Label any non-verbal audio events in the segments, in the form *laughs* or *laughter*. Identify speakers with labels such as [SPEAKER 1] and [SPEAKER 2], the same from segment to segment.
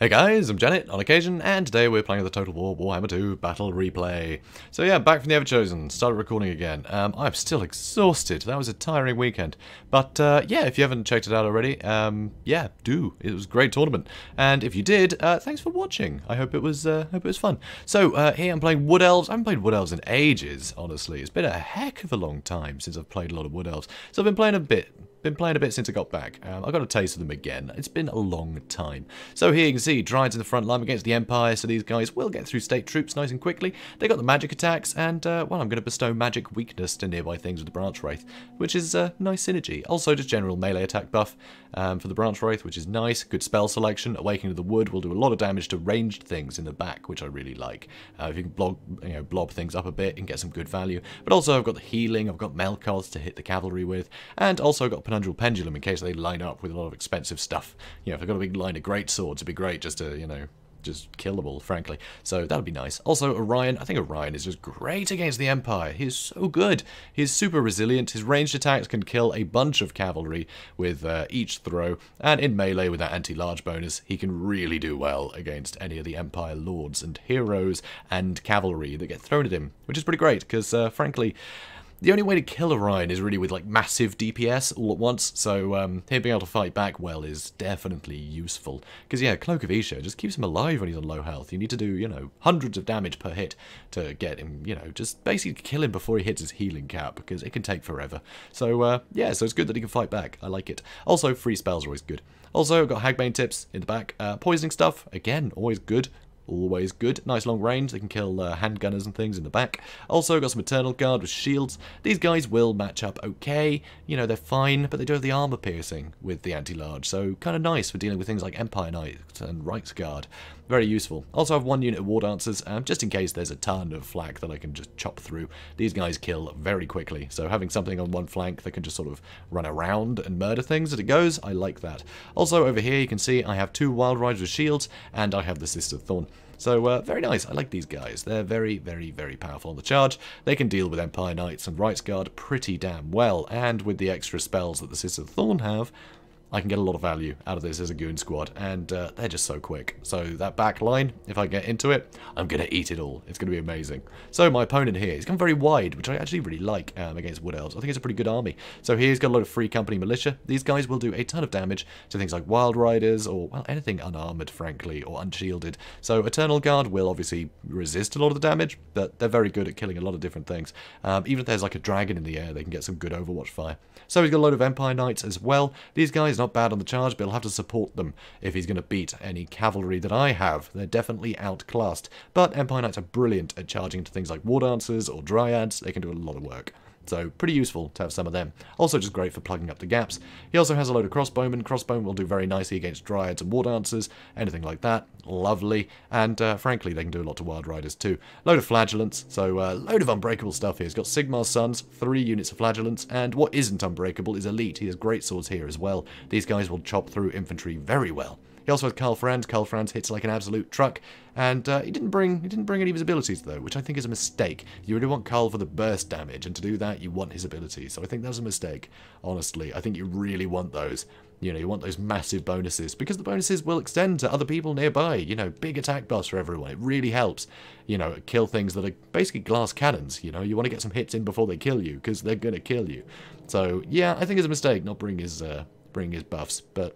[SPEAKER 1] Hey guys, I'm Janet on occasion, and today we're playing the Total War Warhammer 2 Battle Replay. So yeah, back from the Everchosen, started recording again. Um, I'm still exhausted, that was a tiring weekend. But uh, yeah, if you haven't checked it out already, um, yeah, do. It was a great tournament. And if you did, uh, thanks for watching. I hope it was uh, hope it was fun. So uh, here I'm playing Wood Elves. I haven't played Wood Elves in ages, honestly. It's been a heck of a long time since I've played a lot of Wood Elves. So I've been playing a bit been playing a bit since I got back. Um, I got a taste of them again. It's been a long time. So here you can see Dryads in the front line against the Empire, so these guys will get through state troops nice and quickly. They got the magic attacks, and, uh, well, I'm going to bestow magic weakness to nearby things with the Branch Wraith, which is a uh, nice synergy. Also, just general melee attack buff um, for the Branch Wraith, which is nice. Good spell selection. Awakening of the Wood will do a lot of damage to ranged things in the back, which I really like. Uh, if you can blob, you know, blob things up a bit and get some good value. But also, I've got the healing, I've got Melkoths to hit the cavalry with, and also got Penumbral Pendulum in case they line up with a lot of expensive stuff. You know, if I've got a big line of great swords, it'd be great just to, you know, just kill them all, frankly. So that would be nice. Also, Orion, I think Orion is just great against the Empire. He's so good. He's super resilient. His ranged attacks can kill a bunch of cavalry with uh, each throw. And in melee, with that anti-large bonus, he can really do well against any of the Empire lords and heroes and cavalry that get thrown at him, which is pretty great, because, uh, frankly, the only way to kill Orion is really with like massive DPS all at once, so um, him being able to fight back well is definitely useful. Because yeah, Cloak of Isha just keeps him alive when he's on low health. You need to do, you know, hundreds of damage per hit to get him, you know, just basically kill him before he hits his healing cap, because it can take forever. So uh, yeah, so it's good that he can fight back. I like it. Also, free spells are always good. Also, got Hagbane tips in the back. Uh, poisoning stuff, again, always good always good. Nice long range, they can kill uh, handgunners and things in the back. Also got some Eternal Guard with shields. These guys will match up okay, you know, they're fine, but they do have the armor piercing with the anti-large, so kind of nice for dealing with things like Empire Knights and Reiksguard. Very useful. Also have one unit of War Dancers, um, just in case there's a ton of flak that I can just chop through. These guys kill very quickly, so having something on one flank that can just sort of run around and murder things as it goes, I like that. Also over here you can see I have two Wild Riders with shields, and I have the Sister Thorn. So uh, very nice. I like these guys. They're very, very, very powerful on the charge. They can deal with Empire Knights and Guard pretty damn well. And with the extra spells that the Sisters of Thorn have, I can get a lot of value out of this as a goon squad, and uh, they're just so quick. So that back line, if I get into it, I'm going to eat it all. It's going to be amazing. So my opponent here, he's gone very wide, which I actually really like um, against Wood Elves. I think it's a pretty good army. So he's got a lot of free company militia. These guys will do a ton of damage to things like Wild Riders, or, well, anything unarmored, frankly, or unshielded. So Eternal Guard will obviously resist a lot of the damage, but they're very good at killing a lot of different things. Um, even if there's like a dragon in the air, they can get some good Overwatch fire. So he's got a load of Empire Knights as well. These guys not bad on the charge, but he'll have to support them if he's going to beat any cavalry that I have. They're definitely outclassed. But Empire Knights are brilliant at charging into things like War Dancers or Dryads. They can do a lot of work. So pretty useful to have some of them. Also just great for plugging up the gaps. He also has a load of crossbowmen. Crossbowmen will do very nicely against dryads and war dancers, anything like that. Lovely. And uh, frankly, they can do a lot to wild riders too. Load of flagellants, so uh, load of unbreakable stuff here. He's got Sigmar's Sons, three units of flagellants, and what isn't unbreakable is elite. He has great swords here as well. These guys will chop through infantry very well. He also has Karl Franz. Karl Franz hits like an absolute truck, and uh, he didn't bring he didn't bring any of his abilities though, which I think is a mistake. You really want Karl for the burst damage, and to do that, you want his abilities. So I think that was a mistake. Honestly, I think you really want those. You know, you want those massive bonuses because the bonuses will extend to other people nearby. You know, big attack buffs for everyone. It really helps. You know, kill things that are basically glass cannons. You know, you want to get some hits in before they kill you because they're gonna kill you. So yeah, I think it's a mistake not bring his uh, bring his buffs, but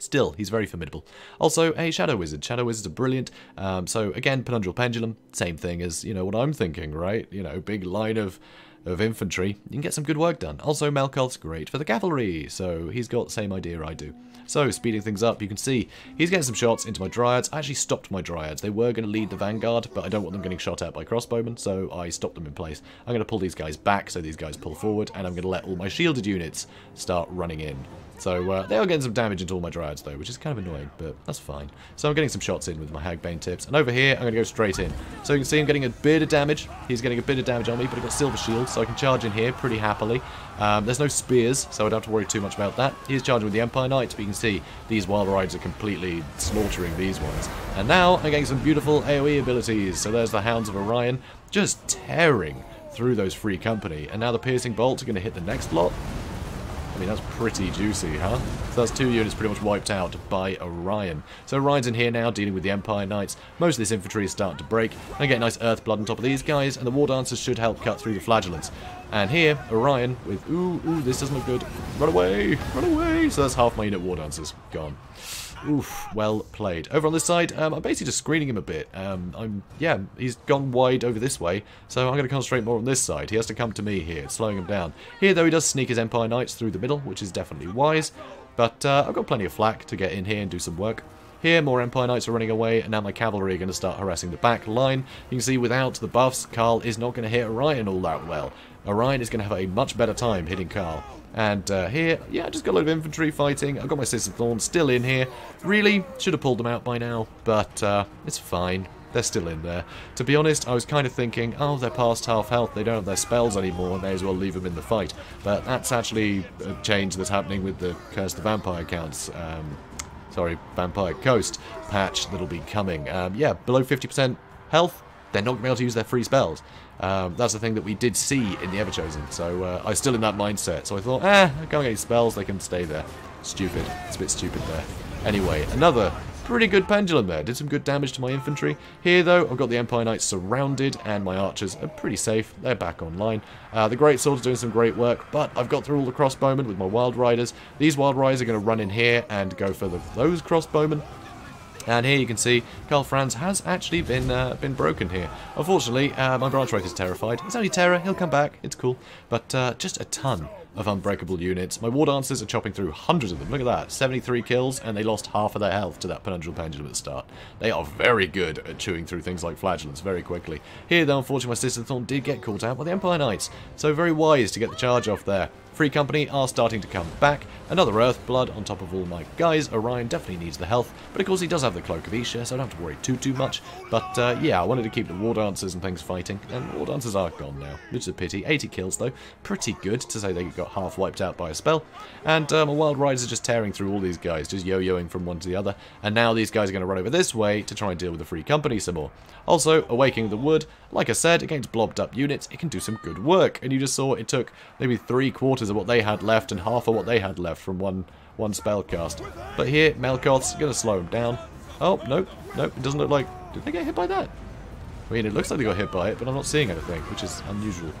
[SPEAKER 1] Still, he's very formidable. Also, a Shadow Wizard. Shadow Wizards are brilliant. Um, so, again, Penumbral Pendulum, same thing as, you know, what I'm thinking, right? You know, big line of of infantry, you can get some good work done. Also, Melkoth's great for the cavalry, so he's got the same idea I do. So, speeding things up, you can see he's getting some shots into my Dryads. I actually stopped my Dryads. They were going to lead the Vanguard, but I don't want them getting shot at by crossbowmen, so I stopped them in place. I'm going to pull these guys back so these guys pull forward, and I'm going to let all my shielded units start running in. So uh, they are getting some damage into all my Dryads though, which is kind of annoying, but that's fine. So I'm getting some shots in with my Hagbane tips. And over here, I'm going to go straight in. So you can see I'm getting a bit of damage. He's getting a bit of damage on me, but I've got Silver Shield, so I can charge in here pretty happily. Um, there's no spears, so I don't have to worry too much about that. He's charging with the Empire Knights, but you can see these Wild Riders are completely slaughtering these ones. And now I'm getting some beautiful AoE abilities. So there's the Hounds of Orion, just tearing through those free company. And now the Piercing Bolts are going to hit the next lot mean, that's pretty juicy, huh? So that's two units pretty much wiped out by Orion. So Orion's in here now, dealing with the Empire Knights. Most of this infantry is starting to break. I get nice Earth Blood on top of these guys, and the War Dancers should help cut through the Flagellants. And here, Orion with, ooh, ooh, this doesn't look good. Run away, run away. So that's half my unit War Dancers gone. Oof, well played. Over on this side, um, I'm basically just screening him a bit. Um, I'm, yeah, he's gone wide over this way, so I'm going to concentrate more on this side. He has to come to me here, slowing him down. Here, though, he does sneak his Empire Knights through the middle, which is definitely wise, but uh, I've got plenty of flak to get in here and do some work. Here, more Empire Knights are running away, and now my cavalry are going to start harassing the back line. You can see without the buffs, Karl is not going to hit Orion all that well. Orion is going to have a much better time hitting Karl. And uh, here, yeah, I just got a lot of infantry fighting. I've got my Sister Thorn still in here. Really, should have pulled them out by now, but uh, it's fine. They're still in there. To be honest, I was kind of thinking, oh, they're past half health, they don't have their spells anymore, may as well leave them in the fight. But that's actually a change that's happening with the Curse the Vampire counts. Um, sorry, Vampire Coast patch that'll be coming. Um, yeah, below 50% health, they're not going to be able to use their free spells. Um, that's the thing that we did see in the Everchosen. So uh, I was still in that mindset. So I thought, eh, I can't get spells, they can stay there. Stupid. It's a bit stupid there. Anyway, another pretty good pendulum there. Did some good damage to my infantry. Here, though, I've got the Empire Knights surrounded, and my archers are pretty safe. They're back online. Uh, the Great Sword's doing some great work, but I've got through all the crossbowmen with my Wild Riders. These Wild Riders are going to run in here and go for the, those crossbowmen. And here you can see Karl Franz has actually been uh, been broken here. Unfortunately, uh, my branch wraith is terrified. It's only terror, he'll come back, it's cool. But uh, just a ton of unbreakable units. My War Dancers are chopping through hundreds of them. Look at that, 73 kills, and they lost half of their health to that Penumbral Pendulum at the start. They are very good at chewing through things like Flagellants very quickly. Here, though, unfortunately, my Sister Thorn did get caught out by the Empire Knights, so very wise to get the charge off there. Free Company are starting to come back. Another Earth Blood on top of all my guys. Orion definitely needs the health, but of course he does have the Cloak of Isha, so I don't have to worry too, too much. But uh, yeah, I wanted to keep the War Dancers and things fighting, and War Dancers are gone now, which is a pity. 80 kills though, pretty good to say they got half wiped out by a spell. And my Wild Riders are just tearing through all these guys, just yo-yoing from one to the other. And now these guys are going to run over this way to try and deal with the Free Company some more. Also, Awakening the Wood, like I said, against blobbed up units, it can do some good work. And you just saw it took maybe three quarters of what they had left and half of what they had left from one one spell cast. But here, Melkoth's going to slow him down. Oh, nope, nope, it doesn't look like... Did they get hit by that? I mean, it looks like they got hit by it, but I'm not seeing anything, which is unusual.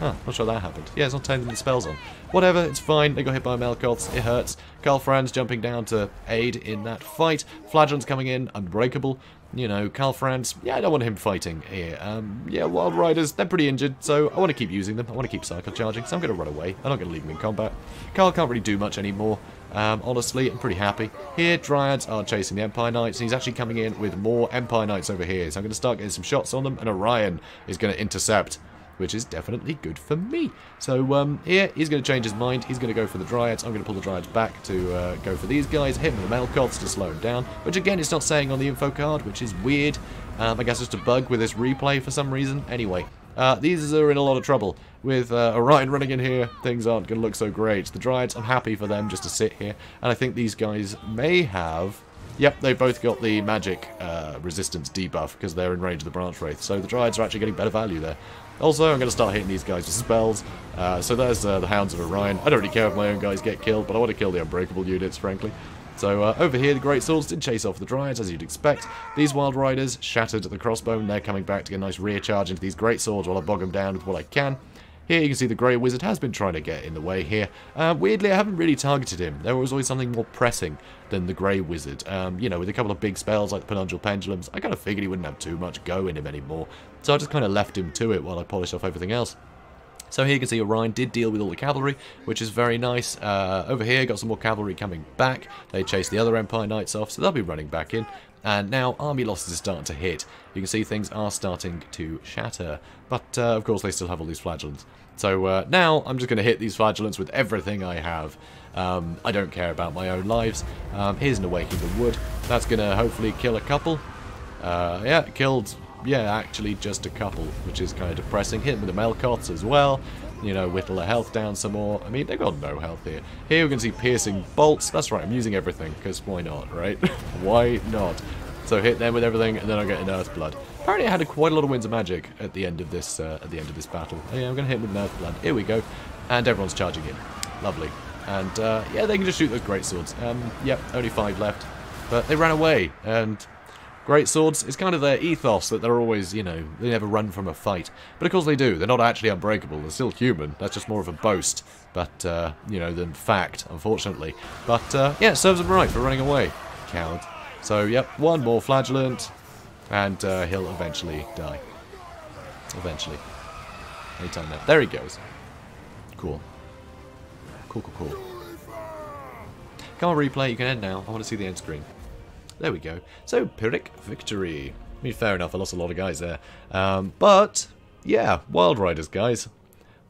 [SPEAKER 1] Huh, not sure that happened. Yeah, it's not turning the spells on. Whatever, it's fine. They got hit by Melkoths. It hurts. Karl Franz jumping down to aid in that fight. Flagellant's coming in, unbreakable you know, Karl Franz, yeah, I don't want him fighting here. Um, yeah, Wild Riders, they're pretty injured, so I want to keep using them. I want to keep Psycho Charging, so I'm going to run away. I'm not going to leave them in combat. Karl can't really do much anymore. Um, honestly, I'm pretty happy. Here, Dryads are chasing the Empire Knights, and he's actually coming in with more Empire Knights over here. So I'm going to start getting some shots on them, and Orion is going to intercept which is definitely good for me. So um, here, he's going to change his mind. He's going to go for the Dryads. I'm going to pull the Dryads back to uh, go for these guys. Hit him with the Melkoths to slow him down, which again, it's not saying on the info card, which is weird. Um, I guess it's a bug with this replay for some reason. Anyway, uh, these are in a lot of trouble. With uh, Orion running in here, things aren't going to look so great. The Dryads, I'm happy for them just to sit here. And I think these guys may have... Yep, they've both got the magic uh, resistance debuff because they're in range of the Branch Wraith. So the Dryads are actually getting better value there. Also, I'm going to start hitting these guys with spells. Uh, so there's uh, the Hounds of Orion. I don't really care if my own guys get killed, but I want to kill the Unbreakable units, frankly. So uh, over here, the Great Swords did chase off the Dryads, as you'd expect. These Wild Riders shattered the crossbow, and they're coming back to get a nice rear charge into these Great Swords while I bog them down with what I can. Here you can see the Grey Wizard has been trying to get in the way here. Uh, weirdly, I haven't really targeted him. There was always something more pressing than the Grey Wizard. Um, you know, with a couple of big spells like the Penumbral Pendulums, I kind of figured he wouldn't have too much go in him anymore. So I just kind of left him to it while I polished off everything else. So here you can see Orion did deal with all the cavalry, which is very nice. Uh, over here, got some more cavalry coming back. They chased the other Empire Knights off, so they'll be running back in. And now army losses are starting to hit. You can see things are starting to shatter. But, uh, of course, they still have all these flagellants. So uh, now I'm just going to hit these flagellants with everything I have. Um, I don't care about my own lives. Um, here's an Awakening the Wood. That's going to hopefully kill a couple. Uh, yeah, killed, yeah, actually just a couple, which is kind of depressing. Hit with the Melkoths as well. You know, whittle their health down some more. I mean, they've got no health here. Here we can see piercing bolts. That's right, I'm using everything, because why not, right? *laughs* why not? So hit them with everything, and then I get an Earth Blood. Apparently I had a, quite a lot of Winds of Magic at the end of this uh, at the end of this battle. Oh, yeah, I'm going to hit with an Earth Blood. Here we go. And everyone's charging in. Lovely. And, uh, yeah, they can just shoot those great swords. Um, yep, only five left. But they ran away, and Great swords, it's kind of their ethos that they're always, you know, they never run from a fight. But of course they do. They're not actually unbreakable. They're still human. That's just more of a boast, but, uh, you know, than fact, unfortunately. But, uh, yeah, serves them right for running away. Coward. So, yep, one more flagellant, and uh, he'll eventually die. Eventually. Anytime now. There he goes. Cool. Cool, cool, cool. Come on, replay. You can end now. I want to see the end screen. There we go. So, Pyrrhic victory. I mean, fair enough, I lost a lot of guys there. Um, but, yeah, Wild Riders, guys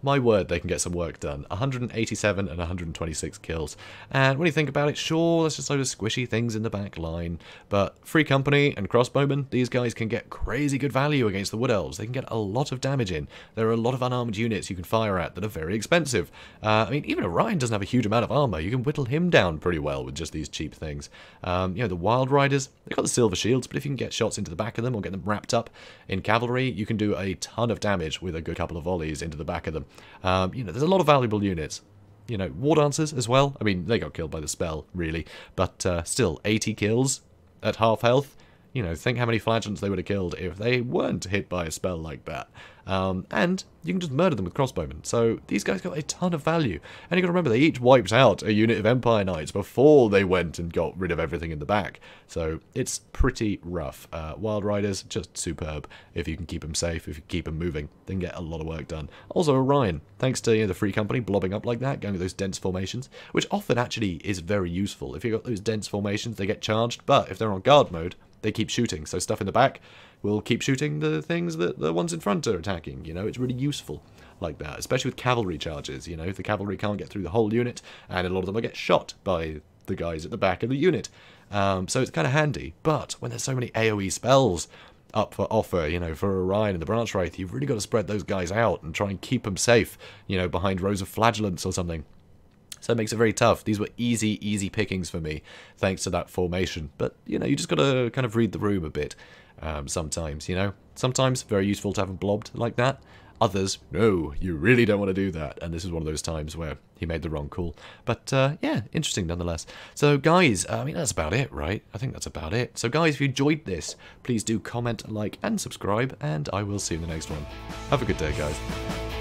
[SPEAKER 1] my word, they can get some work done. 187 and 126 kills. And when you think about it, sure, that's just sort of squishy things in the back line. But Free Company and Crossbowmen, these guys can get crazy good value against the Wood Elves. They can get a lot of damage in. There are a lot of unarmed units you can fire at that are very expensive. Uh, I mean, even Orion doesn't have a huge amount of armor. You can whittle him down pretty well with just these cheap things. Um, you know, the Wild Riders, they've got the silver shields, but if you can get shots into the back of them or get them wrapped up in cavalry, you can do a ton of damage with a good couple of volleys into the back of them. Um, you know, there's a lot of valuable units. You know, War Dancers as well. I mean, they got killed by the spell, really. But uh, still, 80 kills at half health. You know, think how many flagellants they would have killed if they weren't hit by a spell like that. Um, and you can just murder them with crossbowmen. So these guys got a ton of value. And you've got to remember, they each wiped out a unit of Empire Knights before they went and got rid of everything in the back. So it's pretty rough. Uh, Wild Riders, just superb. If you can keep them safe, if you keep them moving, then get a lot of work done. Also Orion, thanks to you know, the Free Company blobbing up like that, going with those dense formations, which often actually is very useful. If you've got those dense formations, they get charged, but if they're on guard mode, they keep shooting. So stuff in the back will keep shooting the things that the ones in front are attacking. You know, it's really useful like that, especially with cavalry charges. You know, if the cavalry can't get through the whole unit, and a lot of them will get shot by the guys at the back of the unit. Um, so it's kind of handy. But when there's so many AoE spells up for offer, you know, for Orion and the Branch Wraith, you've really got to spread those guys out and try and keep them safe, you know, behind rows of flagellants or something. So it makes it very tough. These were easy, easy pickings for me, thanks to that formation. But, you know, you just got to kind of read the room a bit um, sometimes, you know? Sometimes very useful to have them blobbed like that. Others, no, you really don't want to do that. And this is one of those times where he made the wrong call. But, uh, yeah, interesting nonetheless. So, guys, I mean, that's about it, right? I think that's about it. So, guys, if you enjoyed this, please do comment, like, and subscribe, and I will see you in the next one. Have a good day, guys.